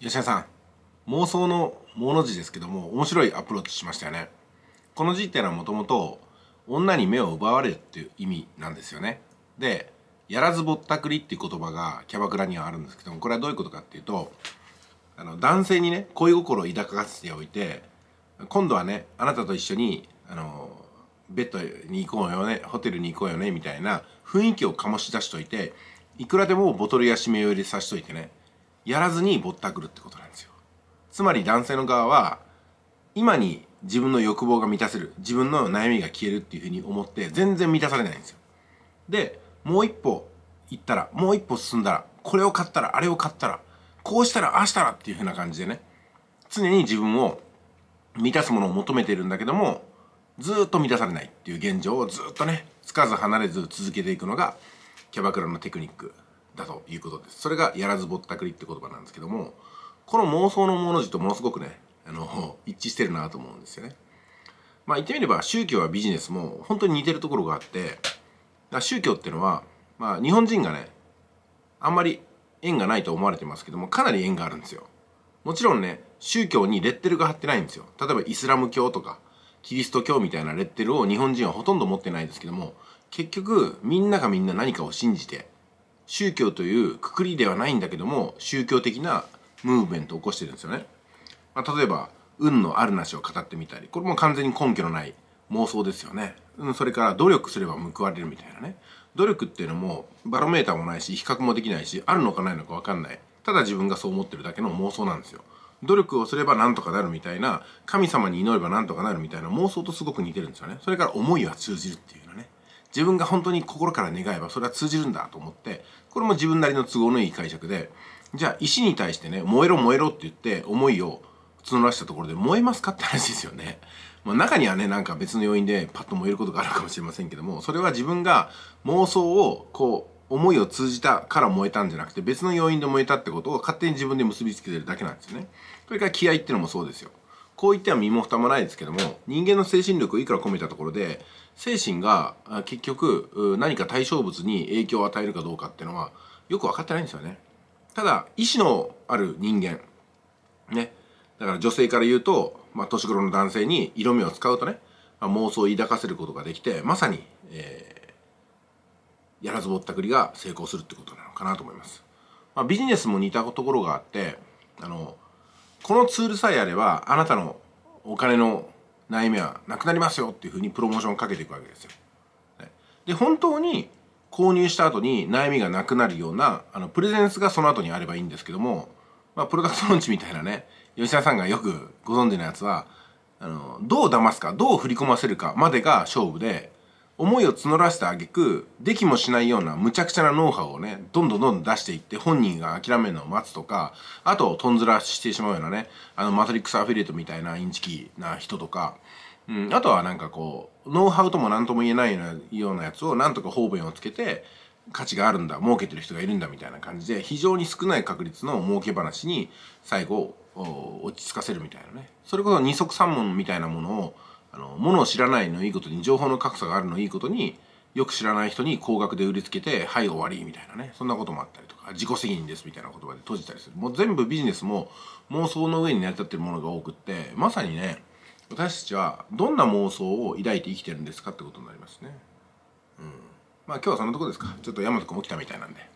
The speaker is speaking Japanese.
吉田さん妄想の「も」の字ですけども面白いアプローチしましたよね。この字っていうのはもともと女に目を奪われるっていう意味なんですよね。でやらずぼったくりっていう言葉がキャバクラにはあるんですけどもこれはどういうことかっていうとあの男性にね恋心を抱かせておいて今度はねあなたと一緒にあのベッドに行こうよねホテルに行こうよねみたいな雰囲気を醸し出しといていくらでもボトルや締めを入れさしといてねやらずにぼったくるってことなんですよ。つまり男性の側は今に自分の欲望が満たせる自分の悩みが消えるっていうふうに思って全然満たされないんですよ。でもう一歩行ったらもう一歩進んだらこれを買ったらあれを買ったらこうしたらああしたらっていうふうな感じでね常に自分を満たすものを求めているんだけどもずっと満たされないっていう現状をずっとねつかず離れず続けていくのがキャバクラのテクニック。だということです。それがやらずぼったくりって言葉なんですけどもこの妄想のもの字とものすごくねあの 一致してるなと思うんですよね。まあ言ってみれば宗教はビジネスも本当に似てるところがあって宗教っていうのはまあ日本人がねあんまり縁がないと思われてますけどもかなり縁があるんですよ。もちろんね宗教にレッテルが貼ってないんですよ。例えばイスラム教とかキリスト教みたいなレッテルを日本人はほとんど持ってないですけども結局みんながみんな何かを信じて宗教というくくりではないんだけども宗教的なムーブメントを起こしてるんですよね、まあ、例えば運のあるなしを語ってみたりこれも完全に根拠のない妄想ですよね、うん、それから努力すれば報われるみたいなね。努力っていうのもバロメーターもないし比較もできないしあるのかないのか分かんない。ただ自分がそう思ってるだけの妄想なんですよ。努力をすればなんとかなるみたいな神様に祈ればなんとかなるみたいな妄想とすごく似てるんですよね。それから思いは通じるっていう。自分が本当に心から願えばそれは通じるんだと思ってこれも自分なりの都合のいい解釈でじゃあ石に対してね燃えろ燃えろって言って思いを募らしたところで燃えますかって話ですよね。まあ、中にはねなんか別の要因でパッと燃えることがあるかもしれませんけどもそれは自分が妄想をこう思いを通じたから燃えたんじゃなくて別の要因で燃えたってことを勝手に自分で結びつけてるだけなんですよね。それから気合っていうのもそうですよ。こう言っては身も蓋もないですけども人間の精神力をいくら込めたところで精神が結局何か対象物に影響を与えるかどうかっていうのはよく分かってないんですよね。ただ意志のある人間ねだから女性から言うと、まあ、年頃の男性に色目を使うとね、まあ、妄想を抱かせることができてまさに、えー、やらずぼったくりが成功するってことなのかなと思います、まあ、ビジネスも似たところがあってあのこのツールさえあればあなたのお金の悩みはなくなりますよっていうふうにプロモーションをかけていくわけですよ。で本当に購入した後に悩みがなくなるようなあのプレゼンスがその後にあればいいんですけども、まあ、プロダクトローンチみたいなね吉田さんがよくご存知のやつはあのどう騙すかどう振り込ませるかまでが勝負で思いを募らせてあげくできもしないようなむちゃくちゃなノウハウをねどんどんどんどん出していって本人が諦めるのを待つとかあととんずらしてしまうようなねあのマトリックスアフィリエイトみたいなインチキな人とかうん、あとはなんかこうノウハウとも何とも言えないようなやつをなんとか方便をつけて価値があるんだ儲けてる人がいるんだみたいな感じで非常に少ない確率の儲け話に最後落ち着かせるみたいなね。それこそ二足三門みたいなものをあのものを知らないのいいことに情報の格差があるのいいことによく知らない人に高額で売りつけて「はい終わり」みたいなねそんなこともあったりとか自己責任ですみたいな言葉で閉じたりするもう全部ビジネスも妄想の上に成り立ってるものが多くってまさにね私たちはどんな妄想を抱いて生きてるんですかってことになりますね。うん、まあ今日はそんなとこですか。ちょっと大和君起きたみたいなんで。